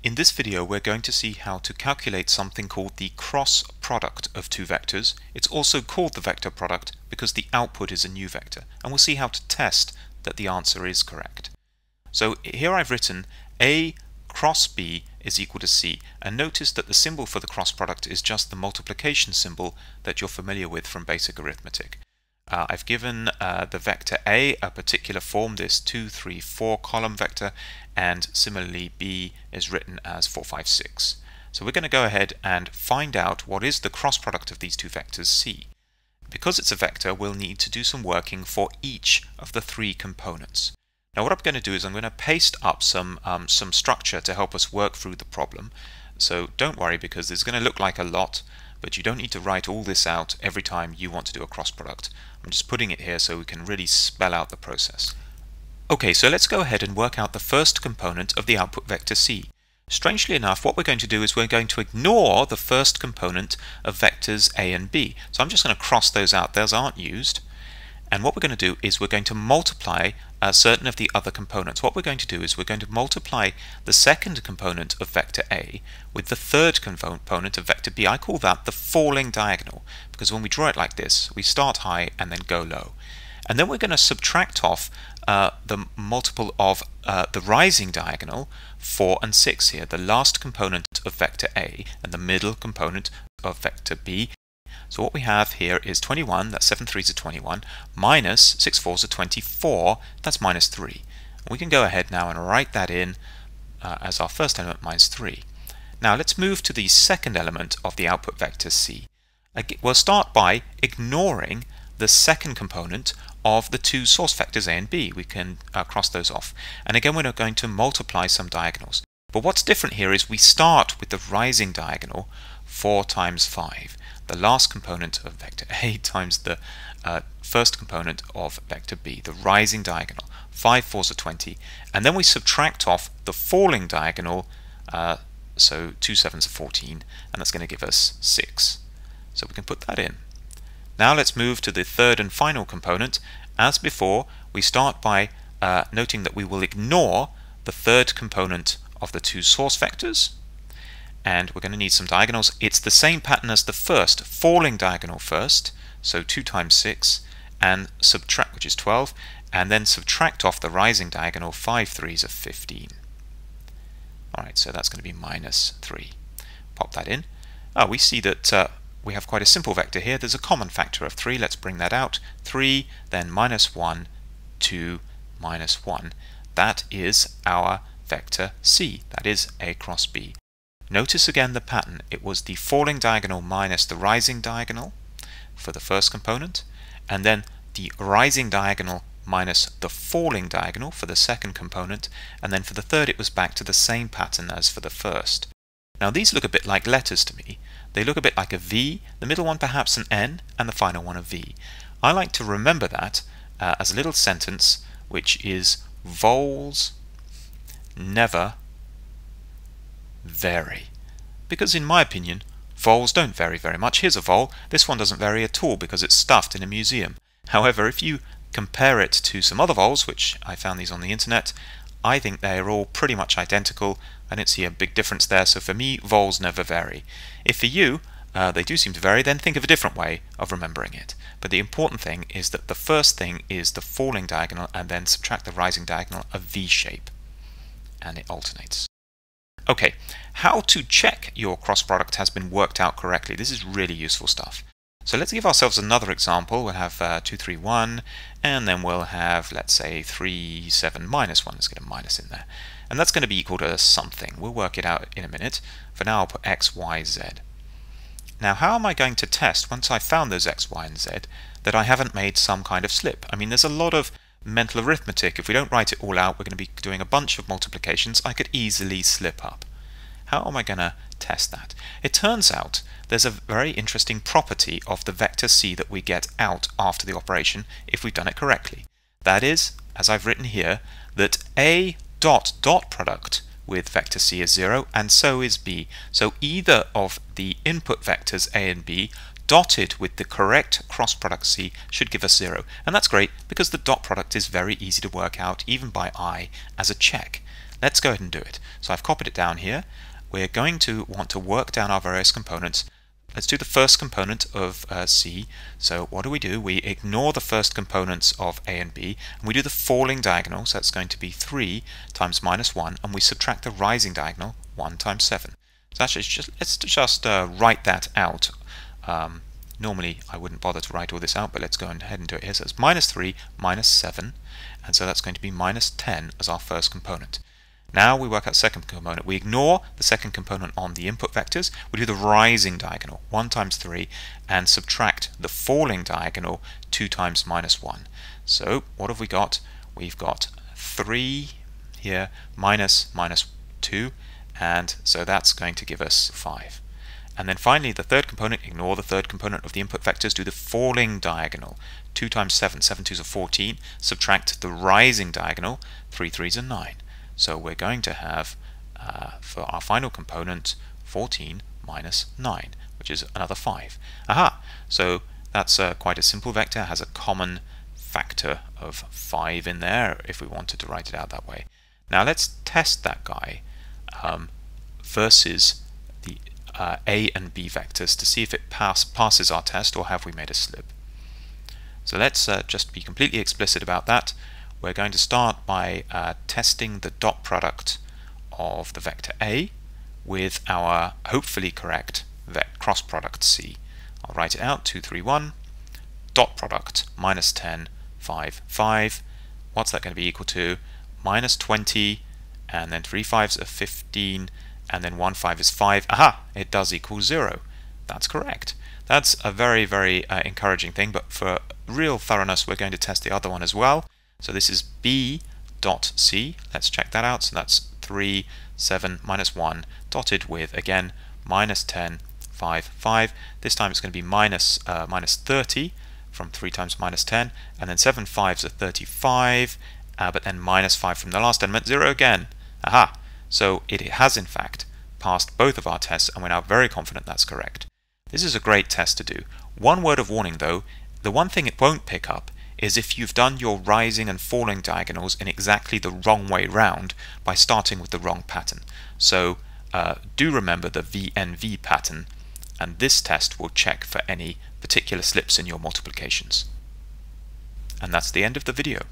In this video we're going to see how to calculate something called the cross product of two vectors. It's also called the vector product because the output is a new vector and we'll see how to test that the answer is correct. So here I've written A cross B is equal to C and notice that the symbol for the cross product is just the multiplication symbol that you're familiar with from basic arithmetic. Uh, I've given uh, the vector A a particular form, this 2, 3, 4 column vector, and similarly B is written as 4, 5, 6. So we're going to go ahead and find out what is the cross product of these two vectors C. Because it's a vector, we'll need to do some working for each of the three components. Now what I'm going to do is I'm going to paste up some, um, some structure to help us work through the problem. So don't worry because it's going to look like a lot, but you don't need to write all this out every time you want to do a cross product. I'm just putting it here so we can really spell out the process. Okay, so let's go ahead and work out the first component of the output vector C. Strangely enough, what we're going to do is we're going to ignore the first component of vectors A and B. So I'm just going to cross those out. Those aren't used. And what we're going to do is we're going to multiply uh, certain of the other components. What we're going to do is we're going to multiply the second component of vector A with the third component of vector B. I call that the falling diagonal because when we draw it like this, we start high and then go low. And then we're going to subtract off uh, the multiple of uh, the rising diagonal, 4 and 6 here, the last component of vector A and the middle component of vector B, so what we have here is 21, that's 7 3s are 21, minus 6 4s are 24, that's minus 3. we can go ahead now and write that in uh, as our first element minus 3. Now let's move to the second element of the output vector C. We'll start by ignoring the second component of the two source vectors A and B. We can uh, cross those off. And again, we're going to multiply some diagonals. But what's different here is we start with the rising diagonal, 4 times 5 the last component of vector A times the uh, first component of vector B, the rising diagonal. 5 4s are 20. And then we subtract off the falling diagonal, uh, so 2 7s are 14, and that's going to give us 6. So we can put that in. Now let's move to the third and final component. As before, we start by uh, noting that we will ignore the third component of the two source vectors, and we're going to need some diagonals. It's the same pattern as the first, falling diagonal first, so 2 times 6, and subtract, which is 12, and then subtract off the rising diagonal, 5 threes of 15. Alright, so that's going to be minus 3. Pop that in. Oh, we see that uh, we have quite a simple vector here. There's a common factor of 3. Let's bring that out. 3, then minus 1, 2, minus 1. That is our vector C. That is A cross B. Notice again the pattern. It was the falling diagonal minus the rising diagonal for the first component, and then the rising diagonal minus the falling diagonal for the second component, and then for the third it was back to the same pattern as for the first. Now these look a bit like letters to me. They look a bit like a V, the middle one perhaps an N, and the final one a V. I like to remember that uh, as a little sentence which is voles never vary. Because in my opinion, voles don't vary very much. Here's a vole. This one doesn't vary at all because it's stuffed in a museum. However, if you compare it to some other voles, which I found these on the internet, I think they are all pretty much identical. I don't see a big difference there, so for me, voles never vary. If for you, uh, they do seem to vary, then think of a different way of remembering it. But the important thing is that the first thing is the falling diagonal and then subtract the rising diagonal a V shape. And it alternates. Okay, how to check your cross product has been worked out correctly. This is really useful stuff. So let's give ourselves another example. We'll have uh, 2, 3, 1, and then we'll have, let's say, 3, 7, minus 1. Let's get a minus in there. And that's going to be equal to something. We'll work it out in a minute. For now, I'll put x, y, z. Now, how am I going to test, once I've found those x, y, and z, that I haven't made some kind of slip? I mean, there's a lot of mental arithmetic. If we don't write it all out, we're going to be doing a bunch of multiplications. I could easily slip up. How am I going to test that? It turns out there's a very interesting property of the vector c that we get out after the operation if we've done it correctly. That is, as I've written here, that a dot dot product with vector c is 0 and so is b. So either of the input vectors a and b dotted with the correct cross product C should give us 0. And that's great because the dot product is very easy to work out even by eye as a check. Let's go ahead and do it. So I've copied it down here. We're going to want to work down our various components. Let's do the first component of uh, C. So what do we do? We ignore the first components of A and B, and we do the falling diagonal, so that's going to be 3 times minus 1, and we subtract the rising diagonal, 1 times 7. So actually, just, let's just uh, write that out. Um, normally, I wouldn't bother to write all this out, but let's go ahead and do it here. So it's minus 3 minus 7, and so that's going to be minus 10 as our first component. Now we work out second component. We ignore the second component on the input vectors. We do the rising diagonal, 1 times 3, and subtract the falling diagonal, 2 times minus 1. So what have we got? We've got 3 here minus minus 2, and so that's going to give us 5. And then finally, the third component, ignore the third component of the input vectors, do the falling diagonal. 2 times 7, 7 2s are 14. Subtract the rising diagonal, 3 3s are 9. So we're going to have, uh, for our final component, 14 minus 9, which is another 5. Aha! So that's uh, quite a simple vector, has a common factor of 5 in there, if we wanted to write it out that way. Now let's test that guy um, versus the uh, A and B vectors to see if it pass, passes our test or have we made a slip. So let's uh, just be completely explicit about that we're going to start by uh, testing the dot product of the vector A with our hopefully correct cross product C. I'll write it out, 2, 3, 1, dot product, minus 10, 5, 5. What's that going to be equal to? Minus 20, and then 3 5s are 15, and then 1 5 is 5. Aha! It does equal 0. That's correct. That's a very, very uh, encouraging thing, but for real thoroughness, we're going to test the other one as well. So this is b dot c. Let's check that out. So that's 3, 7, minus 1, dotted with, again, minus 10, 5, 5. This time it's going to be minus, uh, minus 30 from 3 times minus 10, and then 7 5s are 35, uh, but then minus 5 from the last element, 0 again. Aha! So it has, in fact, passed both of our tests, and we're now very confident that's correct. This is a great test to do. One word of warning, though, the one thing it won't pick up is if you've done your rising and falling diagonals in exactly the wrong way round by starting with the wrong pattern. So uh, do remember the VNV pattern and this test will check for any particular slips in your multiplications. And that's the end of the video.